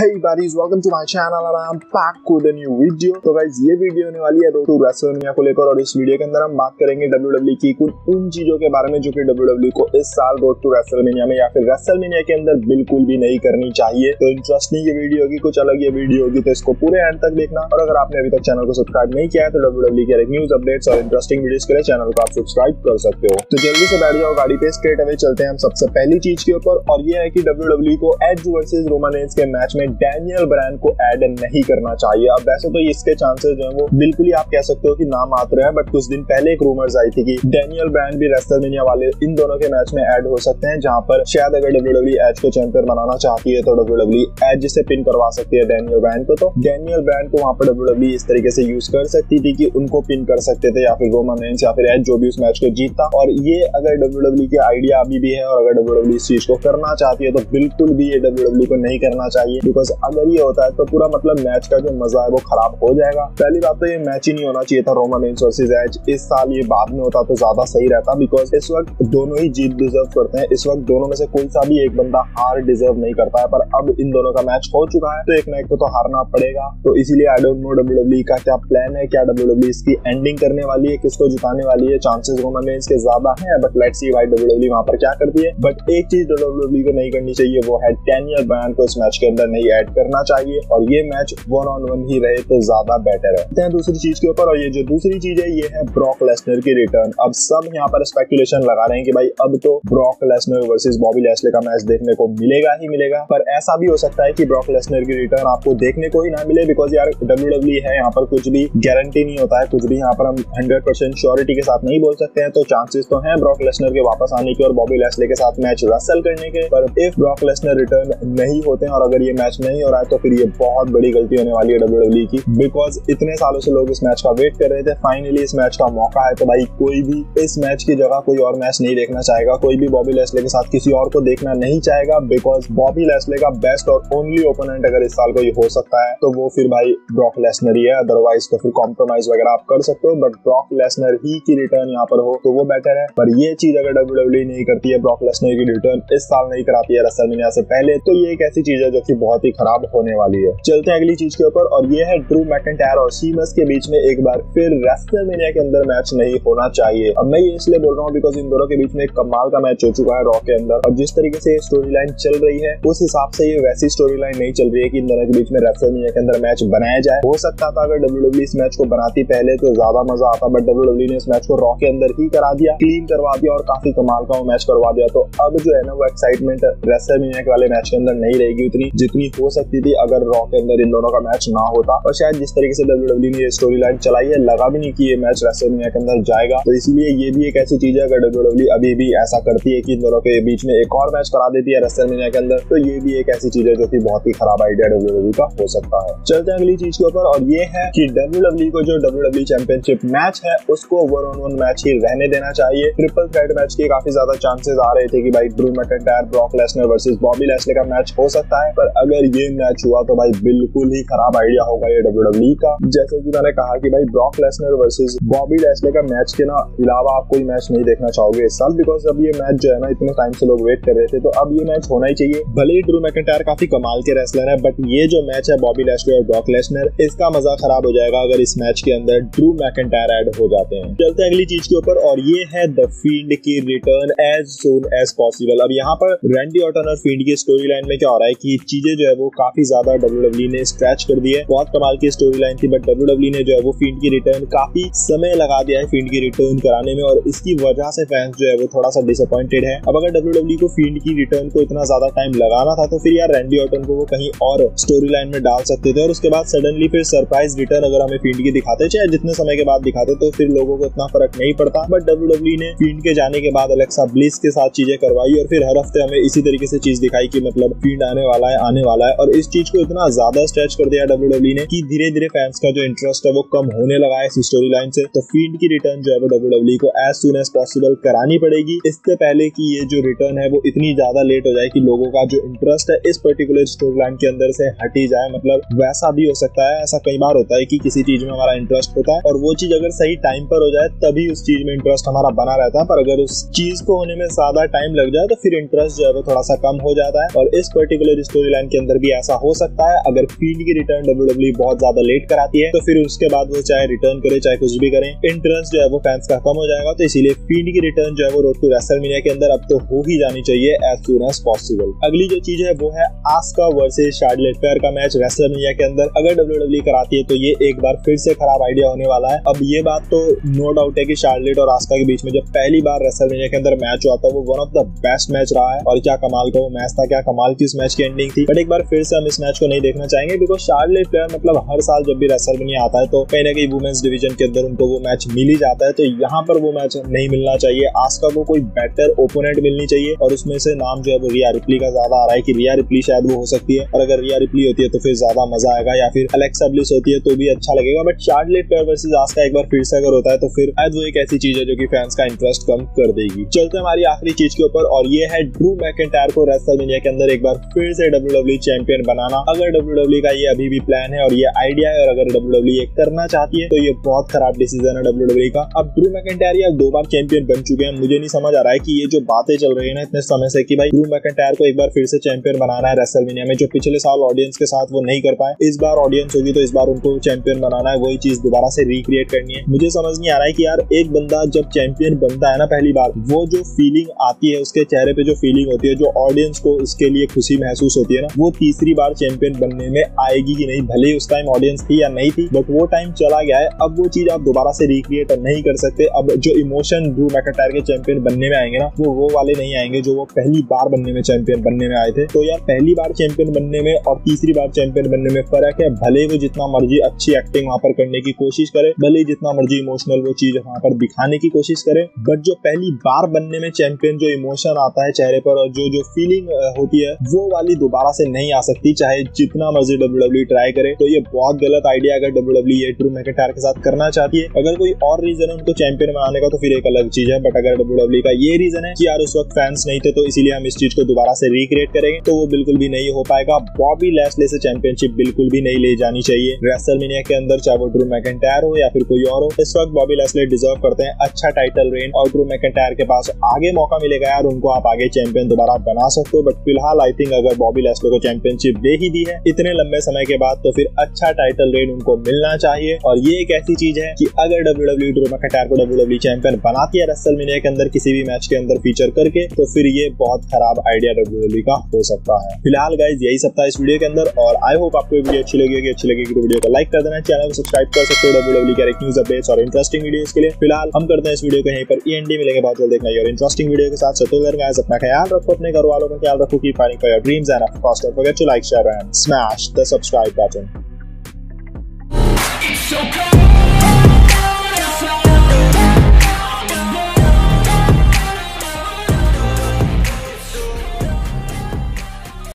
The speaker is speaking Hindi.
Hey buddies, welcome to my channel and I'm back with a new video. तो गाइज़ ये वीडियो होने वाली है रोड टू रेसलमेनिया को लेकर और इस वीडियो के अंदर हम बात करेंगे WWE की कुछ उन चीज़ों के बारे में जो कि WWE को इस साल रोड टू रेसलमेनिया में या फिर रेसलमेनिया के अंदर बिल्कुल भी नहीं करनी चाहिए। तो इंटरेस्टिंग ये वीडियो होगी कुछ अलग ये वीडियो होगी तो इसको पूरे एंड तक देखना। और अगर आपने अभी तक चैनल को सब्सक्राइब नहीं किया है तो WWE के न्यूज़ अपडेट्स और इंटरेस्टिंग वीडियो के लिए चैनल को आप सब्सक्राइब कर सकते हो। तो जल्दी से बैठ जाओ गाड़ी पे स्ट्रेट अवे चलते हैं हम सबसे पहली चीज़ के ऊपर। और ये है कि डब्ल्यू को एज वर्सेज रोमन के मैच में डैनियल ब्रांड को ऐड नहीं करना चाहिए। अब वैसे तो इसके चांसेस जो है वो बिल्कुल ही आप कह सकते हो कि नाम आते हैं बट कुछ दिन पहले एक रूमर्स आई थी कि डैनियल ब्रांड भी रेस्टलमेनिया वाले इन दोनों के मैच में ऐड हो सकते हैं, जहाँ पर शायद अगर डब्ल्यू एच को चैंपियन बनाना चाहती है तो डब्ल्यू एच से पिन करवा सकती है डैनियल ब्रांड को। तो डैनियल ब्रांड को वहाँ पर डब्ल्यू इस तरीके से यूज़ कर सकती थी कि उनको पिन कर सकते थे, या फिर रोमन रेंस या फिर एच जो भी उस मैच को जीतता। और ये अगर डब्ल्यू डब्ल्यू की आइडिया अभी भी है, और अगर डब्ल्यू डब्ल्यू इस चीज़ को करना चाहती है तो बिल्कुल भी ये डब्ल्यू को नहीं करना चाहिए बिकॉज़ अगर ये होता है तो पूरा मतलब मैच का जो मज़ा है वो खराब हो जाएगा। पहली बात तो ये मैच ही नहीं होना चाहिए था रोमन रेंस वर्सेज एज इस साल ये बाद में होता तो ज़्यादा सही रहता बिकॉज़ इस वक्त दोनों ही जीत डिजर्व करते हैं। इस वक्त दोनों में से कोई सा भी एक बंदा हार डिजर्व नहीं करता है, पर अब इन दोनों का मैच हो चुका है तो एक ना एक को तो हारना पड़ेगा। तो इसीलिए आई डोंट नो डब्ल्यू का क्या प्लान है, क्या डब्ल्यू इसकी एंडिंग करने वाली है, किसको जिताने वाली है। चांसेस रोमन रेंस के ज़्यादा है बट लेट्स सी भाई डब्ल्यू वहाँ पर क्या करती है। बट एक चीज़ डब्ल्यू को नहीं करनी चाहिए, वो है टेनियर ब्रांड को इस मैच के अंदर नहीं ऐड करना चाहिए और ये मैच वन ऑन वन ही रहे तो ज़्यादा बेटर है। दूसरी चीज़ के ऊपर और ये जो दूसरी चीज़ है, ये है ब्रॉक लेसनर की रिटर्न अब सब यहाँ पर स्पेकुलेशन लगा रहे हैं कि भाई अब तो Brock Lesnar versus Bobby Lashley का मैच देखने को मिलेगा ही मिलेगा। पर ऐसा भी हो सकता है कि ब्रॉक लेसनर की रिटर्न आपको देखने को ही ना मिले बिकॉज़ यार डब्ल्यू है, यहाँ पर कुछ भी गारंटी नहीं होता है, कुछ भी यहाँ पर हम हंड्रेड परसेंट के साथ नहीं बोल सकते हैं। तो चांसेस तो है ब्रॉक लेसनर के वापस आने के और बॉबी लेसले के साथ मैच रसल करने के। पर इफ़ ब्रॉक लेसनर रिटर्न नहीं होते हैं और अगर ये मैच नहीं हो रहा है तो फिर ये बहुत बड़ी गलती होने वाली है WWE की। बिकॉज़ इतने सालों से लोग इस मैच का वेट कर रहे थे। फाइनली इस मैच का मौका है तो भाई कोई भी इस मैच की जगह कोई और मैच नहीं देखना चाहेगा। कोई भी बॉबी लेसले के साथ किसी और को देखना नहीं चाहेगा बिकॉज़ बॉबी लेसले का बेस्ट और ओनली ओपोनेंट अगर इस साल कोई हो सकता है तो वो फिर भाई ब्रॉक लेसनर ही है। अदरवाइज़ तो फिर कॉम्प्रोमाइज वगैरह आप कर सकते हो बट ब्रॉक लेसनर ही की रिटर्न यहाँ पर हो तो वो बेटर है। पर ये चीज़ अगर डब्ल्यू नहीं करती है ब्रॉक लेसनर की रिटर्न इस साल नहीं कराती है रसलमिनिया से पहले तो ये एक ऐसी चीज़ है जो की बहुत ही खराब होने वाली है। चलते हैं अगली चीज़ के ऊपर और ये है ड्रू मैकेंटायर और सीमस के बीच में एक बार फिर रेस्टलमेनिया के अंदर मैच नहीं होना चाहिए। अब मैं ये इसलिए बोल रहा हूँ बिकॉज़ इन दोनों के बीच में एक कमाल का मैच हो चुका है रॉ के अंदर और जिस तरीके से स्टोरी लाइन चल रही है, उस हिसाब से ये वैसी स्टोरी लाइन नहीं चल रही है कि इन दोनों के बीच में रेस्टलमेनिया के अंदर मैच बनाया जाए। हो सकता था अगर डब्ल्यू इस मैच को बनाती पहले तो ज़्यादा मज़ा आता बट डब्ल्यू ने इस मैच को रॉ के अंदर ही करा दिया क्लीन करवा दिया और काफ़ी कमाल का वो मैच करवा दिया। तो अब जो है ना, वो एक्साइटमेंट रेस्टलमेनिया के वाले मैच के अंदर नहीं रहेगी उतनी जितनी हो सकती थी अगर रॉ के अंदर इन दोनों का मैच ना होता। और शायद जिस तरीके से डब्ल्यू ने स्टोरी लाइन चलाई है, लगा भी नहीं कि ये मैच रेसलमेनिया के अंदर जाएगा। तो इसीलिए ये भी एक ऐसी चीज़ है, अगर डब्ल्यू अभी भी ऐसा करती है कि इन दोनों के बीच में एक और मैच करा देती है रेसलमेनिया के अंदर तो ये भी एक ऐसी चीज़ है जो की बहुत ही खराब आइडिया डब्ल्यू का हो सकता है। चलते हैं अगली चीज़ के ऊपर, और ये है कि डब्ल्यू को जो डब्ल्यू चैंपियनशिप मैच है, उसको वन ऑन वन मैच ही रहने देना चाहिए। ट्रिपल थ्रेड मैच के काफ़ी ज़्यादा चांसेस आ रहे थे कि भाई Drew McIntyre Brock Lesnar versus Bobby Lashley का मैच हो सकता है। पर अगर ये मैच हुआ तो भाई बिल्कुल ही खराब आइडिया होगा ये डब्ल्यू का। जैसे कि मैंने कहा कि भाई Brock Lesnar versus Bobby Lashley का मैच के ना अलावा आप कोई मैच नहीं देखना चाहोगे इस साल बिकॉज़ अब ये मैच जो है ना इतने टाइम से लोग वेट कर रहे थे तो अब ये मैच होना ही चाहिए। भले ही ड्रू मैकेंटायर काफ़ी कमाल के रेसलर है बट ये जो मैच है बॉबी लेसले और ब्रॉक लेसनर इसका मज़ा खराब हो जाएगा अगर इस मैच के अंदर ड्रू मैकेंटायर एड हो जाते हैं। चलते अगली चीज़ के ऊपर, और ये है द फ़ील्ड की return as soon as possible अब यहाँ पर रैंडी ऑटन और फ़ील्ड की स्टोरी लाइन में क्या हो रहा है कि चीज़ें जो है, वो काफ़ी ज़्यादा डब्ल्यू ने स्क्रैच कर दी है। बहुत कमाल की स्टोरी लाइन थी बट डब्ल्यू ने जो है वो फ़ील्ड की रिटर्न काफ़ी समय लगा दिया है फ़ील्ड की रिटर्न कराने में और इसकी वजह से फैंस जो है वो थोड़ा सा डिसअपॉइंटेड है। अब अगर WWE को फ़ील्ड की रिटर्न को इतना ज़्यादा टाइम लगाना था तो फिर यार रैंडी ऑटन को वो कहीं और स्टोरी लाइन में डाल सकते थे और उसके बाद सडनली फिर सरप्राइज़ रिटर्न अगर हमें फ़ील्ड की दिखाते, चाहे जितने समय के बाद दिखाते तो फिर लोगों को इतना फ़र्क नहीं पड़ता। बट डब्ल्यू ने फ़ील्ड के जाने के बाद अलेक्सा ब्लिस के साथ चीज़ें करवाई और फिर हर हफ़्ते हमें इसी तरीके से चीज़ दिखाई कि मतलब फ़ील्ड आने वाला है, आने वाला है। और इस चीज़ को इतना ज़्यादा स्ट्रेच कर दिया डब्ल्यू डब्ल्यू ने कि धीरे धीरे फैंस का जो इंटरेस्ट है वो कम होने लगा है इस स्टोरी लाइन से। तो फ़ील्ड की रिटर्न जो है वो डब्ल्यू को एज सुन एज पॉसिबल करानी पड़ेगी। इससे पहले कि ये जो रिटर्न है वो इतनी ज़्यादा लेट हो जाए कि लोगों का जो इंटरेस्ट है इस पर्टिकुलर स्टोरी लाइन के अंदर से हटी जाए। मतलब वैसा भी हो सकता है, ऐसा कई बार होता है कि किसी चीज़ में हमारा इंटरेस्ट होता है और वो चीज़ अगर सही टाइम पर हो जाए, तभी उस चीज़ में इंटरेस्ट हमारा बना रहता है। पर अगर उस चीज़ को होने में ज़्यादा टाइम लग जाए तो फिर इंटरेस्ट जो है वो थोड़ा सा कम हो जाता है। और इस पर्टिकुलर स्टोरी लाइन के अंदर अंदर भी ऐसा हो सकता है। अगर फ़ील्ड की रिटर्न डब्ल्यू बहुत ज़्यादा लेट कराती है तो फिर उसके बाद वो चाहे रिटर्न करे, चाहे कुछ भी करें इंटरेस्ट जो है वो फैंस का कम हो जाएगा। तो इसीलिए फ़ील्ड की रिटर्न जो है वो रोड टू रेसलमेनिया के अंदर अब तो हो ही जानी चाहिए एज सुन एज पॉसिबल अगली जो चीज़ है वो है आस्का वर्सेज शार्लेट फेयर का मैच रेसलमेनिया के अंदर। अगर डब्ल्यू कराती है तो ये एक बार फिर से खराब आइडिया होने वाला है। अब ये बात तो नो डाउट है कि शार्लेट और आस्का के बीच में जब पहली बार रेसलमेनिया के अंदर मैच हुआ था, वो one of the best match रहा है। और क्या कमाल का वो मैच था, क्या कमाल की इस मैच की एंडिंग थी। बट एक बार फिर से हम इस मैच को नहीं देखना चाहेंगे बिकॉज़ शार्लेट प्लेयर मतलब हर साल जब भी रेसलमेनिया आता है तो कहीं ना कहीं वुमेन्स डिवीज़न के अंदर उनको वो मैच मिल ही जाता है। तो यहाँ पर वो मैच नहीं मिलना चाहिए। आस्का को कोई बेटर ओपोनेंट मिलनी चाहिए और उसमें से नाम जो है वो रिया रिप्ली का ज़्यादा आ रहा है कि रिया रिप्ली शायद वो हो सकती है। और अगर रिया रिप्ली होती है तो फिर ज़्यादा मज़ा आएगा या फिर अलेक्सा ब्लिस होती है तो भी अच्छा लगेगा। But Charlotte Flair versus Asuka एक बार फिर से अगर होता है तो फिर शायद वो एक ऐसी चीज़ है जो कि फैंस का इंटरेस्ट कम कर देगी। चलते हमारी आखिरी चीज़ के ऊपर, और ये है ड्रू मैकेंटायर को रेसलमेनिया के अंदर एक बार फिर से डब्ल्यू डब्ल्यू चैंपियन बनाना। अगर डब्ल्यू का ये अभी भी प्लान है और ये आइडिया है और अगर WWE ये करना चाहती है तो ये बहुत खराब डिसीज़न है WWE का। अब ड्रू मैकेंटायर दो बार चैंपियन बन चुके हैं। मुझे नहीं समझ आ रहा है कि ये जो बातें चल रही है ना इतने समय से कि भाई ड्रू मैकेंटायर को एक बार फिर से चैंपियन बनाना है रेसलमेनिया में, जो पिछले साल ऑडियंस के साथ वो नहीं कर पाए। इस बार ऑडियंस होगी तो इस बार उनको चैंपियन बनाना है। वही चीज़ दोबारा से रिक्रिएट करनी है। मुझे समझ नहीं आ रहा है कि यार एक बंदा जब चैंपियन बनता है ना पहली बार, वो जो फीलिंग आती है, उसके चेहरे पे जो फीलिंग होती है, जो ऑडियंस को उसके लिए खुशी महसूस होती है ना, वो तीसरी बार चैंपियन बनने में आएगी कि नहीं, भले ही उस टाइम ऑडियंस थी या नहीं थी बट वो टाइम चला गया है। अब वो चीज़ आप दोबारा से रिक्रिएट नहीं कर सकते। अब जो इमोशन ड्रू मैकेटायर के चैंपियन बनने में आएँगे ना, वो वो वाले नहीं आएँगे जो वो पहली बार बनने में चैंपियन बनने में आए थे। तो यार, पहली बार चैंपियन बनने में और तीसरी बार चैंपियन बनने में फ़र्क है। भले वो जितना मर्ज़ी अच्छी एक्टिंग वहाँ पर करने की कोशिश करे, भले जितना मर्ज़ी इमोशनल वो चीज़ वहाँ पर दिखाने की कोशिश करे बट जो पहली बार बनने में चैंपियन जो इमोशन आता है चेहरे पर और जो जो फीलिंग होती है, वो वाली दोबारा से नहीं आ सकती, चाहे जितना मर्ज़ी डब्ल्यू ट्राई करे। तो ये बहुत गलत आइडिया अगर डब्ल्यू ये ट्रू मैकेटायर के साथ करना चाहती है। अगर कोई और रीजन है उनको चैंपियन बनाने का तो फिर एक अलग चीज़ है। बट अगर डब्ल्यू का ये रीजन है कि यार उस वक्त फैंस नहीं थे तो इसीलिए हम इस चीज़ को दोबारा से रिक्रिएट करेंगे तो वो बिल्कुल भी नहीं हो पाएगा। बॉबी लेसले से चैंपियनशिप बिल्कुल भी नहीं ले जानी चाहिए। रेसलमेनिया के अंदर चाहे वो ड्रू मैकेंटायर हो या फिर कोई और हो, इस वक्त बॉबी लेसले डिजर्व करते हैं अच्छा टाइटल रेन और ड्रू मैकेंटायर के पास आगे मौका मिलेगा यार, उनको आप आगे चैंपियन दोबारा बना सकते हो। बट फ़िलहाल आई थिंक अगर बॉबी लैसले को चैंपियनशिप दे ही दी है। इतने लंबे समय के बाद तो फिर अच्छा टाइटल रेन उनको मिलना चाहिए। और ये एक ऐसी चीज़ है कि अगर डब्ल्यू डब्ल्यू ड्रू मैकेंटायर को डब्ल्यू डब्ल्यू चैंपियन बनाती है रेसलमेनिया के अंदर किसी भी मैच के अंदर फीचर करके तो फिर ये बहुत खराब आइडिया डब्ल्यू डब्ल्यू का हो सकता है। फ़िलहाल गाइज़ यही था इस वीडियो के अंदर और आई होप आपको वीडियो अच्छी लगेगी अच्छी लगेगी तो वीडियो को लाइक कर देना। चैनल को सब्सक्राइब कर सकते हो डब्ल्यू डब्ल्यू के न्यूज़ अपडेट्स और इंटरेस्टिंग वीडियो के लिए। फ़िलहाल हम करते हैं इस वीडियो को यहीं पर ई मिलेंगे। बहुत जल्द देखना और इंटरेस्टिंग वीडियो के साथ। सतुल अपना ख्याल रखो, अपने घर वालों का ख्याल रखो की for your dreams and of course forget to like, share, and smash the subscribe button.